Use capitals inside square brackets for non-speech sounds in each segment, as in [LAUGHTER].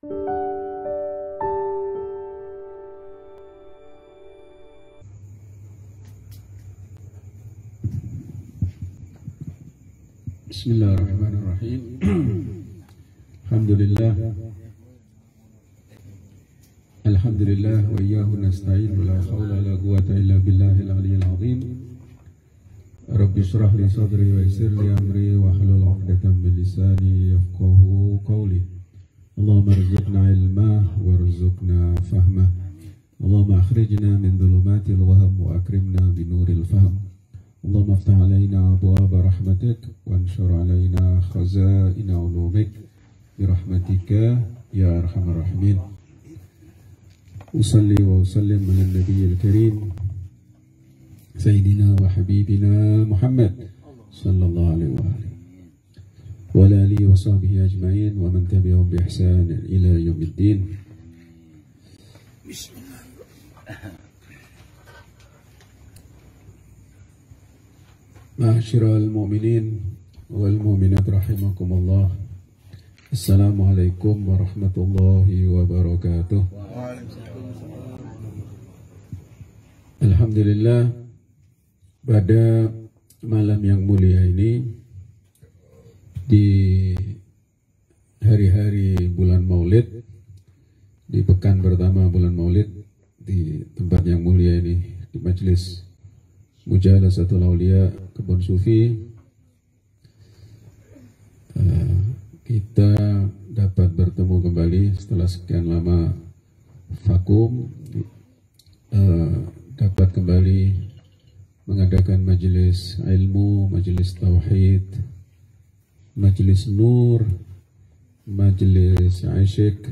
بسم الله الرحمن الرحيم. الحمد لله. الحمد لله وإياه نستعين. ولا حول ولا قوة إلا بالله العلي العظيم. رب اشرح لي صدري ويسر لي أمري واحلل عقدة من لساني يفقهوا قولي. اللهم ارزقنا علمه وارزقنا فهمه. اللهم أخرجنا من ظلمات الوهم وأكرمنا بنور الفهم. اللهم افتح علينا أبواب رحمتك وانشر علينا خزائن علومك برحمتك يا أرحم الراحمين. أصلي وأسلم على النبي الكريم سيدنا وحبيبنا محمد صلى الله عليه وآله. وعلى آله وصحبه أجمعين ومن تبعهم بإحسان إلى يوم الدين بسم الله Ma'asyiral mu'minin wal mu'minat rahimakumullah Assalamualaikum warahmatullahi wabarakatuh Alhamdulillah pada malam yang mulia ini di hari-hari bulan Maulid di pekan pertama bulan Maulid di tempat yang mulia ini di majelis Mujalasatul Aulia Kebun Sufi uh, kita dapat bertemu kembali setelah sekian lama vakum uh, dapat kembali mengadakan majelis ilmu, majelis tauhid, majelis nur, majelis asyik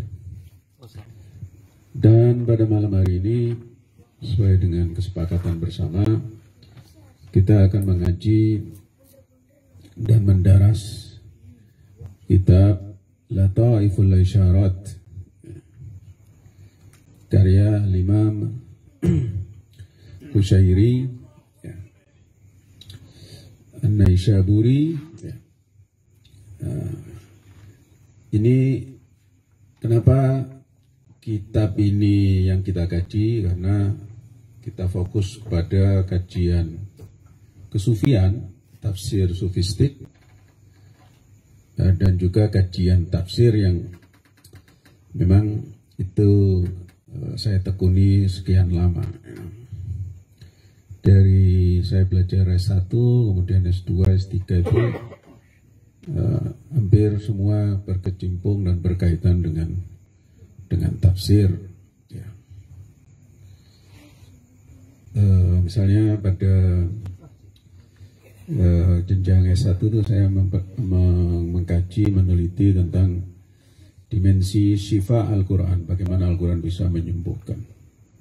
dan pada malam hari ini sesuai dengan kesepakatan bersama kita akan mengaji dan mendaras kitab Lataiful Isyarat karya Imam [CLEARS THROAT] Kusyairi ya. An-Naishaburi ya. Ini kenapa kitab ini yang kita kaji karena kita fokus pada kajian kesufian, tafsir sufistik, dan juga kajian tafsir yang memang itu eh, saya tekuni sekian lama. Dari saya belajar S1, kemudian S2, S3 itu uh, hampir semua berkecimpung dan berkaitan dengan dengan tafsir. Ya. Uh, misalnya pada uh, jenjang S1 itu saya mengkaji, meneliti tentang dimensi syifa Al-Quran, bagaimana Al-Quran bisa menyembuhkan.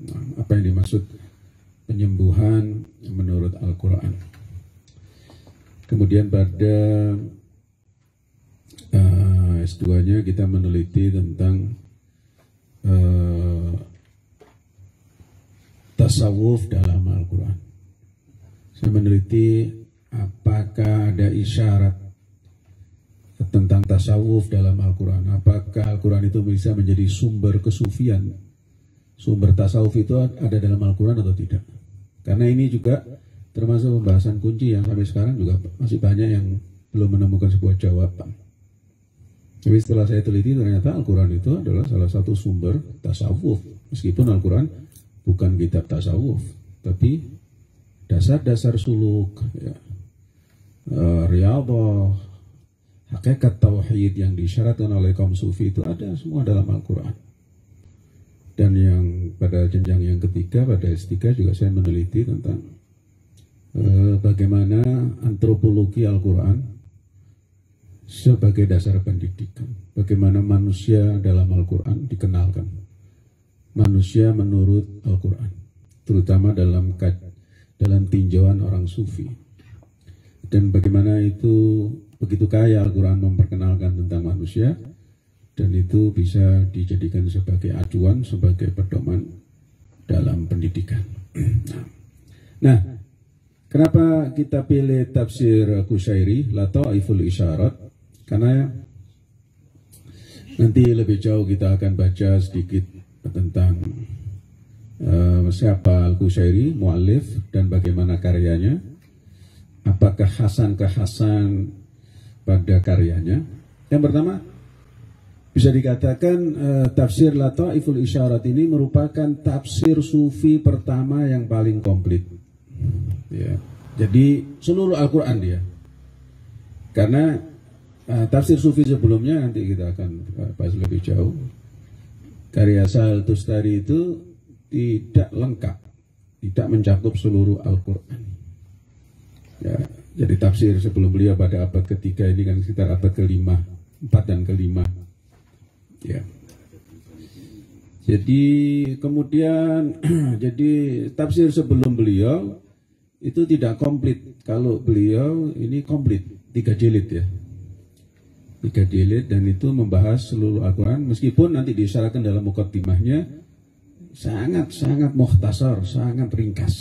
Nah, apa yang dimaksud penyembuhan menurut Al-Quran. Kemudian pada uh, S2-nya kita meneliti tentang uh, tasawuf dalam Al-Quran. Saya meneliti apakah ada isyarat tentang tasawuf dalam Al-Quran? Apakah Al-Quran itu bisa menjadi sumber kesufian? Sumber tasawuf itu ada dalam Al-Quran atau tidak? Karena ini juga termasuk pembahasan kunci yang sampai sekarang juga masih banyak yang belum menemukan sebuah jawaban. Tapi setelah saya teliti ternyata Al-Quran itu adalah salah satu sumber tasawuf. Meskipun Al-Quran bukan kitab tasawuf, tapi dasar-dasar suluk, ya, uh, riyadhah, hakikat tauhid yang disyaratkan oleh kaum sufi itu ada semua dalam Al-Quran. Dan yang pada jenjang yang ketiga, pada S3 juga saya meneliti tentang uh, bagaimana antropologi Al-Quran sebagai dasar pendidikan. Bagaimana manusia dalam Al-Quran dikenalkan. Manusia menurut Al-Quran. Terutama dalam dalam tinjauan orang sufi dan bagaimana itu begitu kaya Al-Quran memperkenalkan tentang manusia dan itu bisa dijadikan sebagai acuan, sebagai pedoman dalam pendidikan. [CLEARS THROAT] Nah, kenapa kita pilih tafsir Kusyairi, Lato Iful Isyarat? Karena Nanti lebih jauh kita akan baca sedikit tentang uh, siapa Al-Qusairi, mu'alif, dan bagaimana karyanya. Apakah Hasan kehasan pada karyanya. Yang pertama, bisa dikatakan uh, tafsir Lataiful Isyarat ini merupakan tafsir sufi pertama yang paling komplit. Ya. Jadi seluruh Al-Quran dia. Karena uh, tafsir sufi sebelumnya nanti kita akan bahas lebih jauh. Karya Sal Tustari itu tidak lengkap, tidak mencakup seluruh Al-Quran. Ya, jadi tafsir sebelum beliau pada abad ketiga ini kan sekitar abad kelima, empat dan kelima. Ya. Jadi kemudian [CLEARS THROAT] jadi tafsir sebelum beliau itu tidak komplit. Kalau beliau ini komplit tiga jilid ya. Tiga jilid dan itu membahas seluruh Al-Quran meskipun nanti disyaratkan dalam mukaddimahnya sangat-sangat muhtasar, sangat ringkas.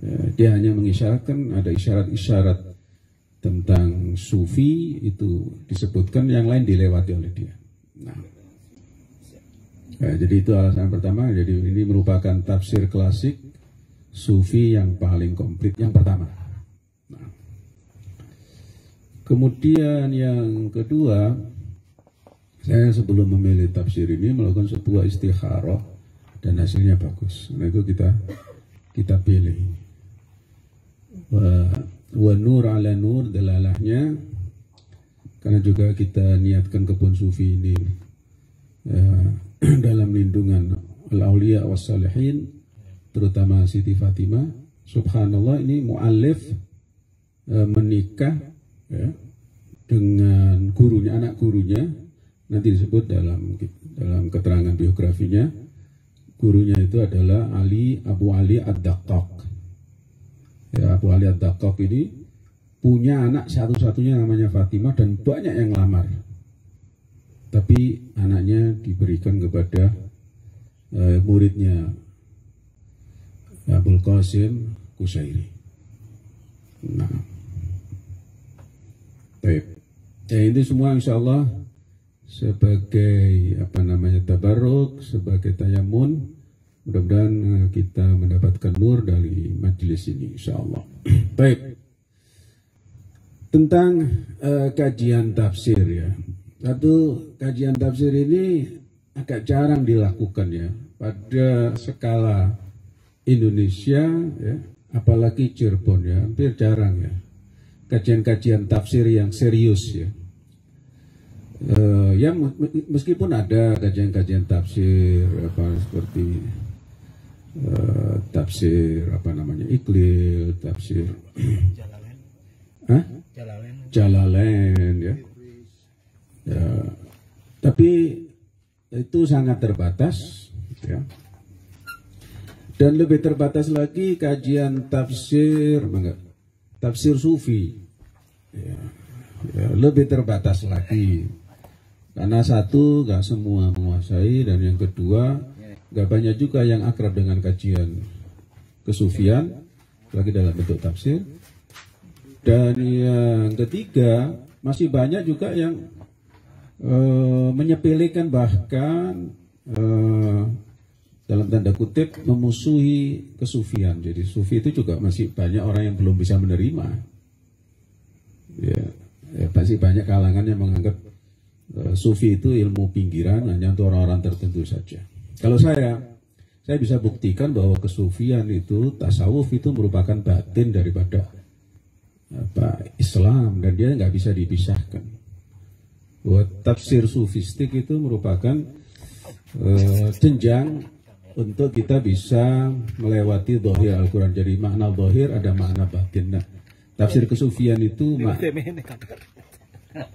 Ya, dia hanya mengisyaratkan ada isyarat-isyarat tentang sufi itu disebutkan yang lain dilewati oleh dia. Nah, ya, jadi itu alasan pertama. Jadi ini merupakan tafsir klasik sufi yang paling komplit yang pertama. Kemudian yang kedua, saya sebelum memilih tafsir ini melakukan sebuah istikharah dan hasilnya bagus. Nah itu kita kita pilih. Wa, wa nur ala nur delalahnya karena juga kita niatkan kebun sufi ini ya, [CLEARS THROAT] dalam lindungan al-auliya was salihin terutama Siti Fatimah subhanallah ini muallif e, menikah ya, dengan gurunya anak gurunya nanti disebut dalam dalam keterangan biografinya gurunya itu adalah Ali Abu Ali Ad-Daqqaq. Ya Abu Ali Ad-Daqqaq ini punya anak satu-satunya namanya Fatimah dan banyak yang lamar tapi anaknya diberikan kepada uh, muridnya Abul Qasim Kusairi nah Baik. Ya ini semua insya Allah sebagai apa namanya tabaruk, sebagai tayamun, mudah-mudahan eh, kita mendapatkan nur dari majelis ini insya Allah. [CLEARS THROAT] Baik. Tentang uh, kajian tafsir ya. Satu kajian tafsir ini agak jarang dilakukan ya pada skala Indonesia ya, apalagi Cirebon ya, hampir jarang ya kajian-kajian tafsir yang serius ya. Uh, ya meskipun ada kajian-kajian tafsir apa seperti uh, tafsir apa namanya iklil, tafsir Jalalain, [CLEARS THROAT] Hah? Jalalain ya. ya. Tapi itu sangat terbatas ya. Dan lebih terbatas lagi kajian tafsir enggak, tafsir sufi. Ya, ya, lebih terbatas lagi. Karena satu gak semua menguasai dan yang kedua gak banyak juga yang akrab dengan kajian kesufian lagi dalam bentuk tafsir. Dan yang ketiga masih banyak juga yang uh, menyepelekan bahkan uh, dalam tanda kutip memusuhi kesufian. Jadi sufi itu juga masih banyak orang yang belum bisa menerima. Ya, ya pasti banyak kalangan yang menganggap uh, sufi itu ilmu pinggiran hanya untuk orang-orang tertentu saja. Kalau saya, saya bisa buktikan bahwa kesufian itu tasawuf itu merupakan batin daripada apa Islam dan dia nggak bisa dipisahkan. Buat tafsir sufistik itu merupakan uh, jenjang untuk kita bisa melewati dohir Al-Quran. Jadi makna dohir ada makna batin. Nah, tafsir kesufian itu mak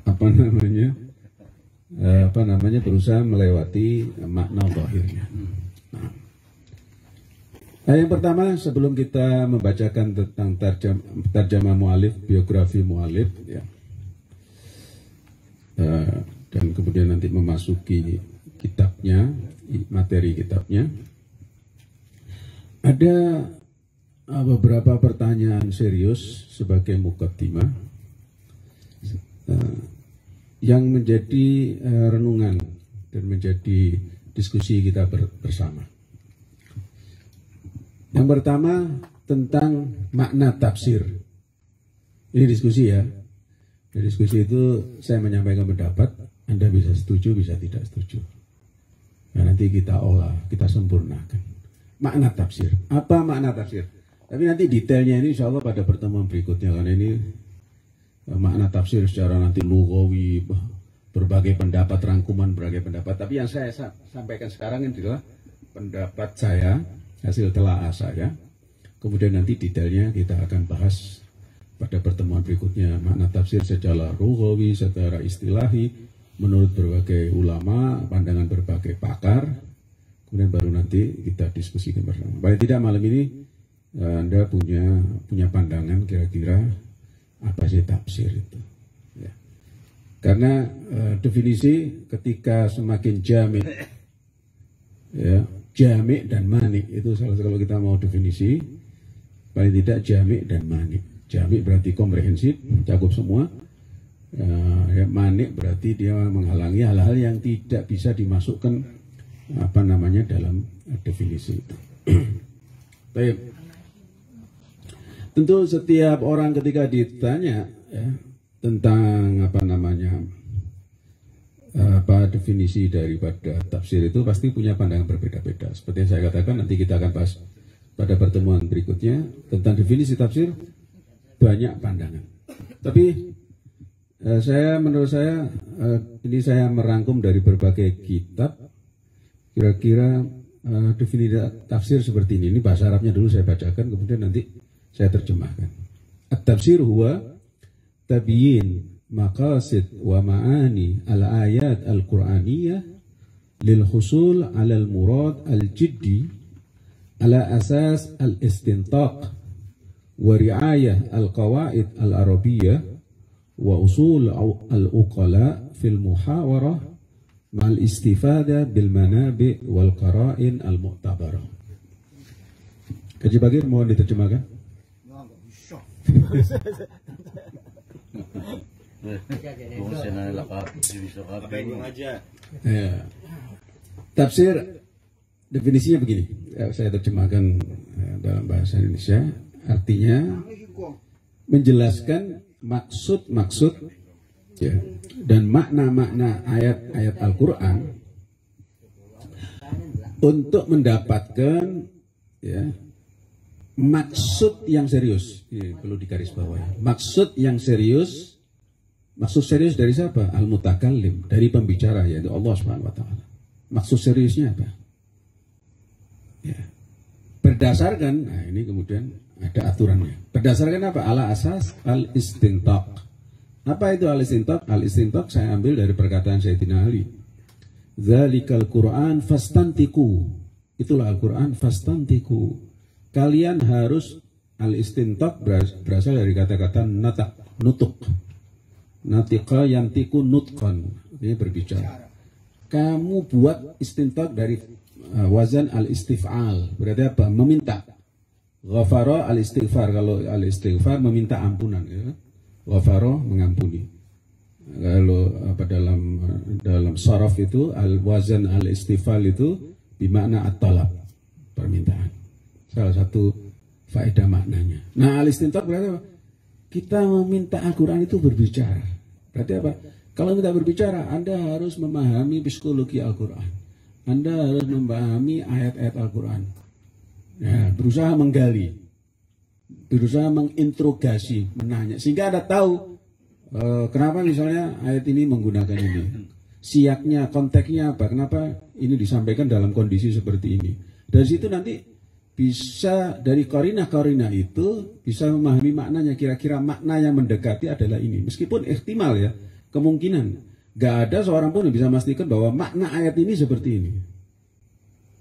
apa namanya? Eh, apa namanya berusaha melewati makna dohirnya. Nah. nah, yang pertama sebelum kita membacakan tentang tarjam, tarjama mualif, biografi mualif, ya, uh, dan kemudian nanti memasuki kitabnya, materi kitabnya. Ada uh, beberapa pertanyaan serius sebagai mukaddimah. Uh, yang menjadi uh, renungan dan menjadi diskusi kita ber bersama. Yang pertama tentang makna tafsir. Ini diskusi ya. Di diskusi itu saya menyampaikan pendapat, Anda bisa setuju, bisa tidak setuju. Nah, nanti kita olah, kita sempurnakan. Makna tafsir. Apa makna tafsir? Tapi nanti detailnya ini insya Allah pada pertemuan berikutnya karena ini eh, makna tafsir secara nanti lugawi berbagai pendapat rangkuman berbagai pendapat. Tapi yang saya sampaikan sekarang ini adalah pendapat saya hasil telaah saya. Kemudian nanti detailnya kita akan bahas pada pertemuan berikutnya makna tafsir secara ruhawi, secara istilahi, menurut berbagai ulama, pandangan berbagai pakar. Kemudian baru nanti kita diskusikan bersama. Paling tidak malam ini Eh, Anda punya punya pandangan kira-kira apa sih tafsir itu? Ya. Karena uh, definisi ketika semakin jamik, ya, jamik dan manik itu salah satu kalau kita mau definisi paling tidak jamik dan manik. Jamik berarti komprehensif, cakup semua. Uh, ya, manik berarti dia menghalangi hal-hal yang tidak bisa dimasukkan apa namanya dalam definisi itu. [CLEARS THROAT] Baik. Tentu setiap orang ketika ditanya ya, tentang apa namanya apa definisi daripada tafsir itu pasti punya pandangan berbeda-beda. Seperti yang saya katakan nanti kita akan bahas pada pertemuan berikutnya tentang definisi tafsir banyak pandangan. Tapi eh, saya menurut saya eh, ini saya merangkum dari berbagai kitab kira-kira eh, definisi tafsir seperti ini. Ini bahasa Arabnya dulu saya bacakan kemudian nanti saya terjemahkan. At-tafsir huwa tabyin maqasid wa ma'ani al-ayat al-Qur'aniyah lil husul 'ala al-murad al-jiddi ala asas al-istintaq wa ri'ayah al-qawaid al-arabiyyah wa usul al-uqala fil muhawarah ma'al istifada bil manabi wal qara'in al-mu'tabarah. Kaji Bagir mohon diterjemahkan. Ya. Tafsir definisinya begini, ya, saya terjemahkan ya, dalam bahasa Indonesia, artinya menjelaskan maksud-maksud ya, dan makna-makna ayat-ayat Al-Quran untuk mendapatkan ya, maksud yang serius. Ini perlu digarisbawahi. Maksud yang serius maksud serius dari siapa? Al mutakallim dari pembicara yaitu Allah subhanahu wa taala. Maksud seriusnya apa? Ya. Berdasarkan nah ini kemudian ada aturannya. Berdasarkan apa? Ala asas al istintak apa itu al istintak al istintak saya ambil dari perkataan Sayyidina Ali. Zalikal Quran fastantiku. Itulah Al Quran fastantiku. Kalian harus al istintok berasal dari kata-kata natak nutuk. Natika yantiku nutkan ini berbicara. Kamu buat istintok dari uh, wazan al istifal berarti apa? Meminta. Ghafara al istighfar kalau al istighfar meminta ampunan ya. Ghafara mengampuni kalau apa dalam dalam saraf itu al wazan al istifal itu bimakna at-talab permintaan Salah satu faedah maknanya. Nah, al-istintok berarti apa? Kita meminta Al-Quran itu berbicara. Berarti apa? Kalau kita berbicara, Anda harus memahami psikologi Al-Quran. Anda harus memahami ayat-ayat Al-Quran. Ya, berusaha menggali. Berusaha menginterogasi, menanya. Sehingga Anda tahu uh, kenapa misalnya ayat ini menggunakan ini. Siaknya, konteksnya apa? Kenapa ini disampaikan dalam kondisi seperti ini. Dari situ nanti bisa dari korina-korina itu bisa memahami maknanya kira-kira makna yang mendekati adalah ini meskipun ihtimal ya kemungkinan gak ada seorang pun yang bisa memastikan bahwa makna ayat ini seperti ini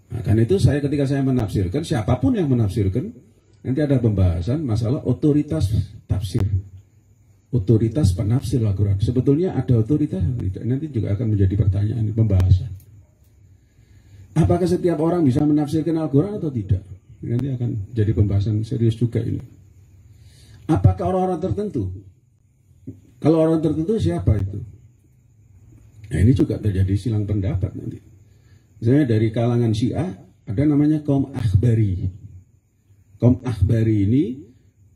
nah, karena itu saya ketika saya menafsirkan siapa pun yang menafsirkan nanti ada pembahasan masalah otoritas tafsir otoritas penafsir Al-Quran sebetulnya ada otoritas nanti juga akan menjadi pertanyaan pembahasan apakah setiap orang bisa menafsirkan Al-Quran atau tidak Nanti akan jadi pembahasan serius juga ini. Apakah orang-orang tertentu? Kalau orang tertentu siapa itu? Nah ini juga terjadi silang pendapat nanti. Misalnya dari kalangan Syiah ada namanya kaum akhbari. Kaum akhbari ini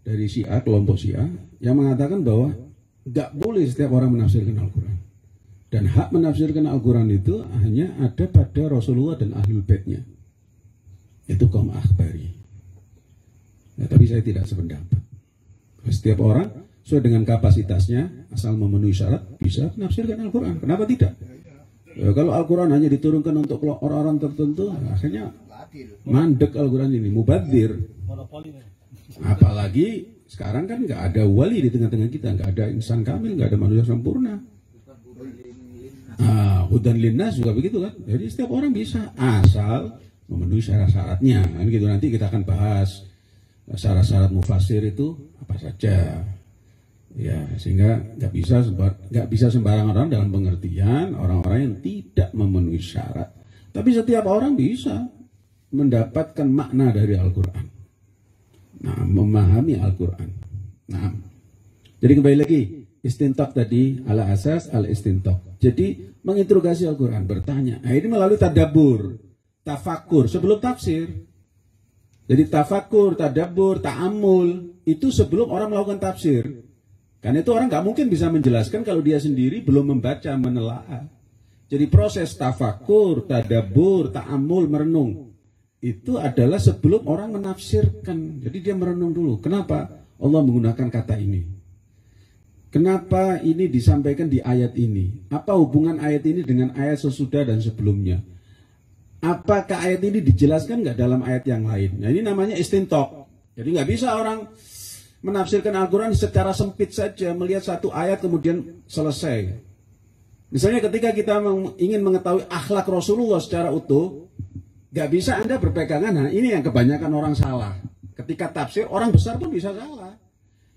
dari Syiah, kelompok Syiah yang mengatakan bahwa nggak boleh setiap orang menafsirkan Al-Quran. Dan hak menafsirkan Al-Quran itu hanya ada pada Rasulullah dan Ahlul Baitnya. Itu kaum akhbari. Ya, tapi saya tidak sependapat. Setiap orang sesuai dengan kapasitasnya, asal memenuhi syarat, bisa menafsirkan Al-Quran. Kenapa tidak? Ya, kalau Al-Quran hanya diturunkan untuk orang-orang tertentu, akhirnya mandek Al-Quran ini, mubadzir. Apalagi sekarang kan nggak ada wali di tengah-tengah kita, nggak ada insan kamil, nggak ada manusia sempurna. Ah, hudan linnas juga begitu kan. Jadi setiap orang bisa asal memenuhi syarat-syaratnya. Kan gitu nanti kita akan bahas syarat-syarat mufasir itu apa saja. Ya, sehingga nggak bisa nggak bisa sembarangan orang dalam pengertian orang-orang yang tidak memenuhi syarat. Tapi setiap orang bisa mendapatkan makna dari Al-Quran. Nah, memahami Al-Quran. Nah, jadi kembali lagi istintok tadi ala asas al istintok. Jadi menginterogasi Al-Quran, bertanya. Nah, ini melalui tadabur, tafakur sebelum tafsir. Jadi tafakur, tadabur, ta'amul itu sebelum orang melakukan tafsir. Karena itu orang nggak mungkin bisa menjelaskan kalau dia sendiri belum membaca, menelaah. Jadi proses tafakur, tadabur, ta'amul, merenung itu adalah sebelum orang menafsirkan. Jadi dia merenung dulu. Kenapa Allah menggunakan kata ini? Kenapa ini disampaikan di ayat ini? Apa hubungan ayat ini dengan ayat sesudah dan sebelumnya? Apakah ayat ini dijelaskan nggak dalam ayat yang lain? Nah ini namanya istintok. Jadi nggak bisa orang menafsirkan Al-Quran secara sempit saja, melihat satu ayat kemudian selesai. Misalnya ketika kita ingin mengetahui akhlak Rasulullah secara utuh, nggak bisa Anda berpegangan, nah ini yang kebanyakan orang salah. Ketika tafsir, orang besar pun bisa salah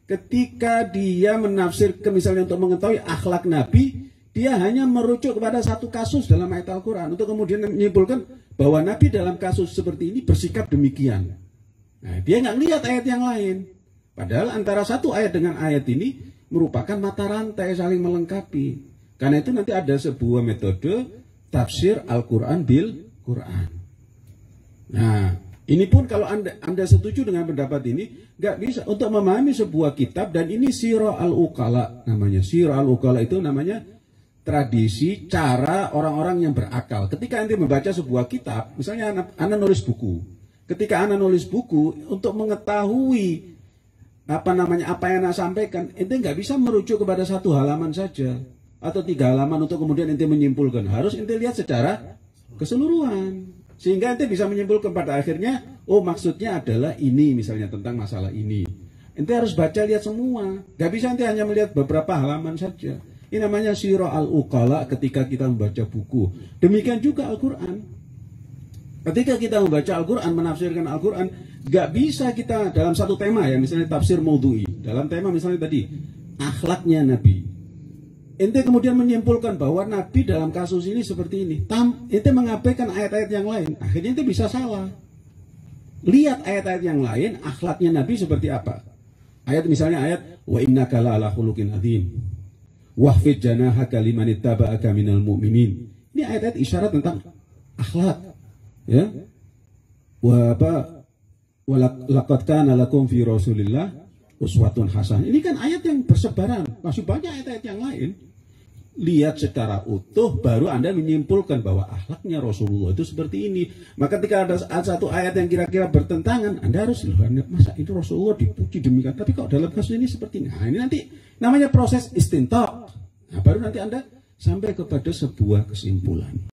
ketika dia menafsir misalnya untuk mengetahui akhlak Nabi, dia hanya merujuk kepada satu kasus dalam ayat Al-Quran untuk kemudian menyimpulkan bahwa Nabi dalam kasus seperti ini bersikap demikian. Nah, dia nggak lihat ayat yang lain. Padahal antara satu ayat dengan ayat ini merupakan mata rantai saling melengkapi. Karena itu nanti ada sebuah metode tafsir Al-Quran bil Quran. Nah, ini pun kalau anda, anda setuju dengan pendapat ini, nggak bisa untuk memahami sebuah kitab dan ini sirah al ukala namanya. Sirah al ukala itu namanya tradisi cara orang-orang yang berakal. Ketika anda membaca sebuah kitab, misalnya anda, anda nulis buku. Ketika anda nulis buku untuk mengetahui apa namanya apa yang anda sampaikan, ente nggak bisa merujuk kepada satu halaman saja atau tiga halaman untuk kemudian ente menyimpulkan. Harus ente lihat secara keseluruhan. Sehingga ente bisa menyimpulkan pada akhirnya, oh maksudnya adalah ini misalnya tentang masalah ini. Ente harus baca lihat semua. Gak bisa ente hanya melihat beberapa halaman saja. Ini namanya siro al-uqala ketika kita membaca buku. Demikian juga Al-Quran. Ketika kita membaca Al-Quran, menafsirkan Al-Quran, gak bisa kita dalam satu tema ya, misalnya tafsir maudhu'i. Dalam tema misalnya tadi, akhlaknya Nabi. Ente kemudian menyimpulkan bahwa Nabi dalam kasus ini seperti ini. Tam, ente mengabaikan ayat-ayat yang lain. Akhirnya ente bisa salah. Lihat ayat-ayat yang lain, akhlaknya Nabi seperti apa. Ayat misalnya ayat wa inna kala ala khuluqin adzim. Wahfid janahaka liman minal mu'minin. Ini ayat-ayat isyarat tentang akhlak. Ya. Wa apa? Wa laqad kana lakum fi Rasulillah uswatun hasan. Ini kan ayat yang bersebaran. Masih banyak ayat-ayat yang lain lihat secara utuh baru Anda menyimpulkan bahwa akhlaknya Rasulullah itu seperti ini. Maka ketika ada satu ayat yang kira-kira bertentangan, Anda harus masa itu Rasulullah dipuji demikian, tapi kok dalam kasus ini seperti ini. Nah, ini nanti namanya proses istintok. Nah, baru nanti Anda sampai kepada sebuah kesimpulan.